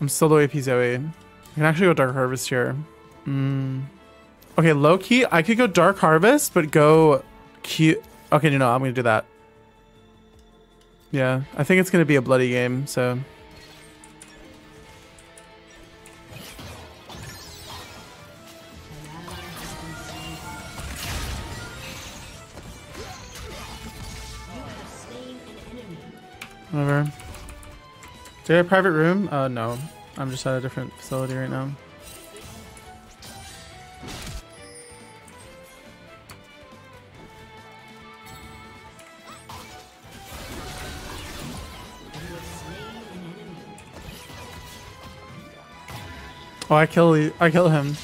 I'm still low AP Zoe. I can actually go Dark Harvest here. Mm. Okay, low key, I could go Dark Harvest, but go Q. Okay, no, I'm gonna do that. Yeah, I think it's gonna be a bloody game, so. Whatever. Have a private room? Uh, no. I'm just at a different facility right now. Oh, I kill I kill him.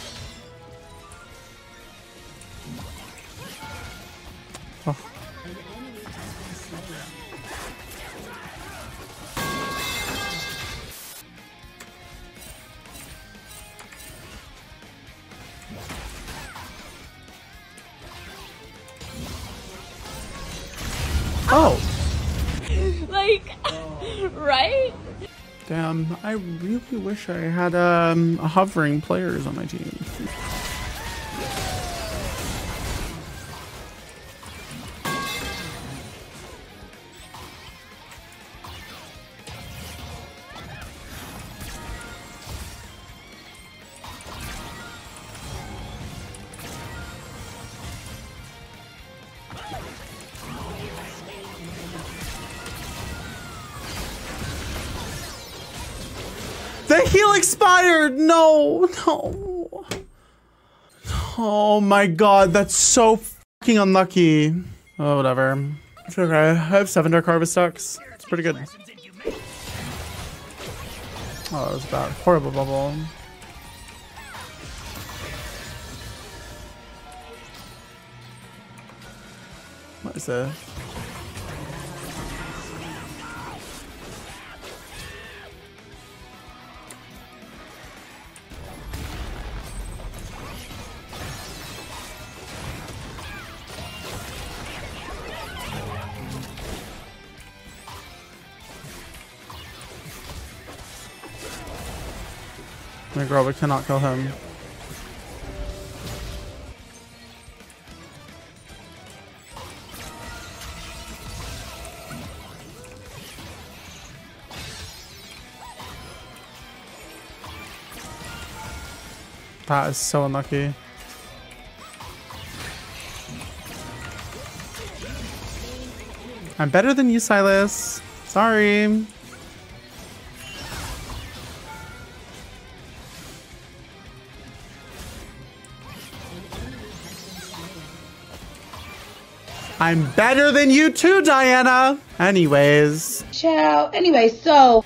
Oh. Oh, Like, right? damn. I really wish I had um, a hovering players on my team. Heal expired! No, no. Oh my god, that's so fucking unlucky. Oh, whatever. It's okay. I have seven Dark Harvest stocks. It's pretty good. Oh, that was bad. Horrible bubble. What is this? My girl, we cannot kill him. That is so unlucky. I'm better than you, Sylas. Sorry. I'm better than you too, Diana. Anyways. Ciao. Anyway, so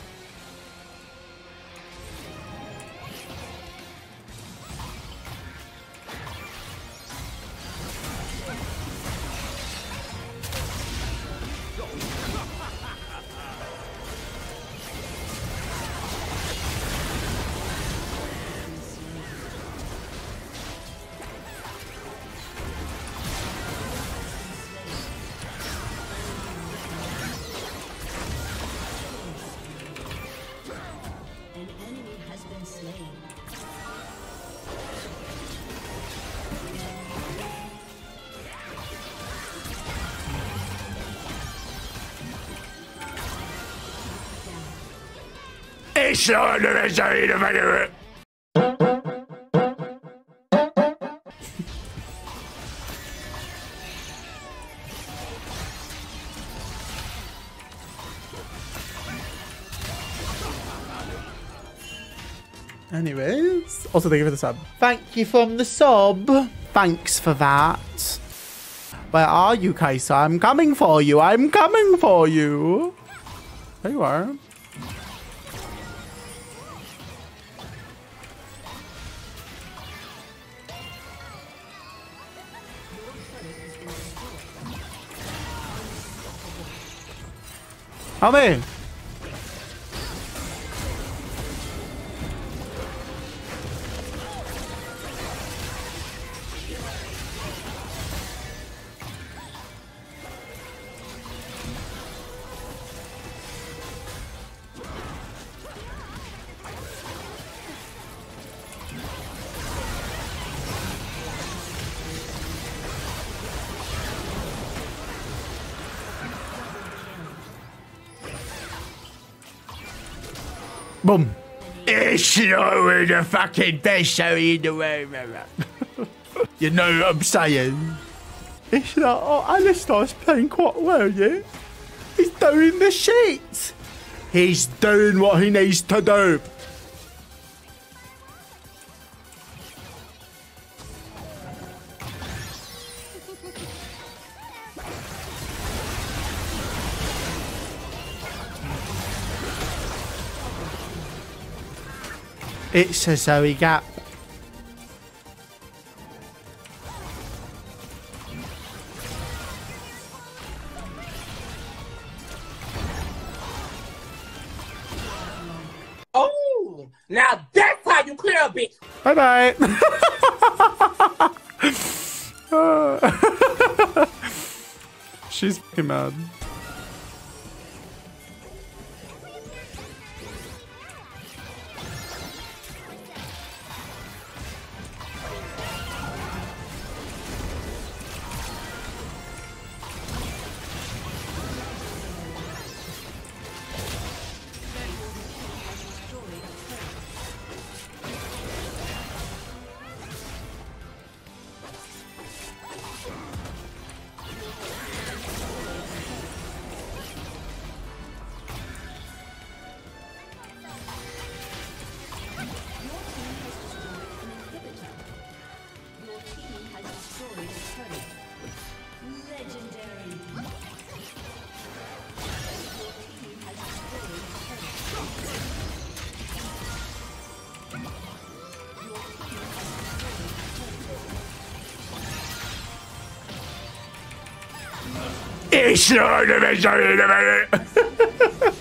Anyways. Also, thank you for the sub. Thank you from the sub. Thanks for that. Where are you, Kai'Sa? I'm coming for you. I'm coming for you. There you are. 阿妹。Boom. It's not the fucking best show in the world. you know what I'm saying? It's like, oh, Alistar's playing quite well, yeah? He's doing the shit. He's doing what he needs to do. It's a Zoe gap. Oh, now that's how you clear a bitch. Bye bye. She's fucking mad. It's not the best show in the world.